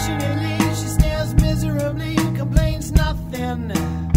Affectionately, she stares miserably, complains nothing.